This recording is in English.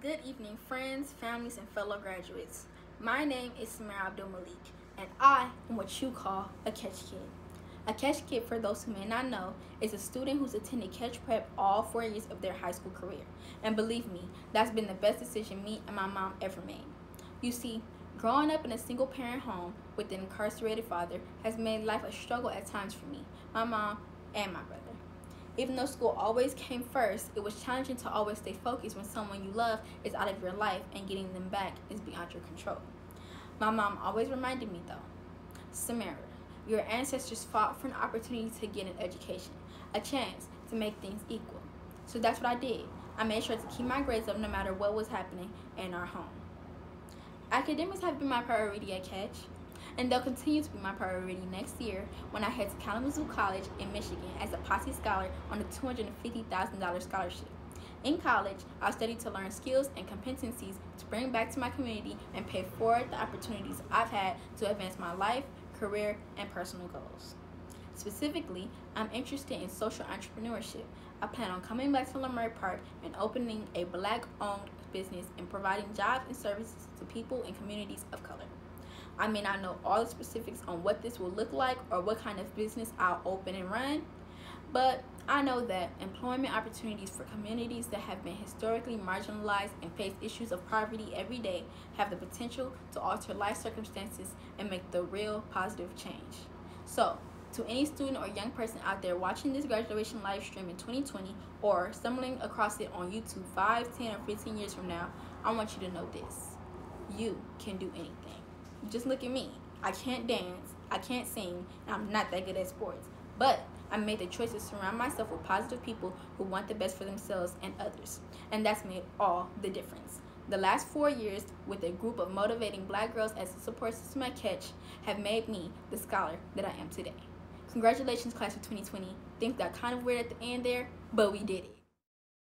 Good evening, friends, families, and fellow graduates. My name is Sameerah Abdul Malik, and I am what you call a catch kid. A catch kid, for those who may not know, is a student who's attended CATCH Prep all four years of their high school career. And believe me, that's been the best decision me and my mom ever made. You see, growing up in a single parent home with an incarcerated father has made life a struggle at times for me, my mom, and my brother. Even though school always came first, it was challenging to always stay focused when someone you love is out of your life and getting them back is beyond your control. My mom always reminded me though, Sameerah, your ancestors fought for an opportunity to get an education, a chance to make things equal. So that's what I did. I made sure to keep my grades up no matter what was happening in our home. Academics have been my priority at Catch, and they'll continue to be my priority next year when I head to Kalamazoo College in Michigan as a Posse Scholar on a $250,000 scholarship. In college, I'll study to learn skills and competencies to bring back to my community and pay forward the opportunities I've had to advance my life, career, and personal goals. Specifically, I'm interested in social entrepreneurship. I plan on coming back to Leimert Park and opening a black-owned business and providing jobs and services to people in communities of color. I may not know all the specifics on what this will look like or what kind of business I'll open and run, but I know that employment opportunities for communities that have been historically marginalized and face issues of poverty every day have the potential to alter life circumstances and make the real positive change. So, to any student or young person out there watching this graduation live stream in 2020 or stumbling across it on YouTube 5, 10, or 15 years from now, I want you to know this. You can do anything. Just look at me. I can't dance, I can't sing, and I'm not that good at sports. But I made the choice to surround myself with positive people who want the best for themselves and others. And that's made all the difference. The last four years with a group of motivating black girls as a support system at Catch have made me the scholar that I am today. Congratulations, class of 2020. Think that kind of weird at the end there, but we did it.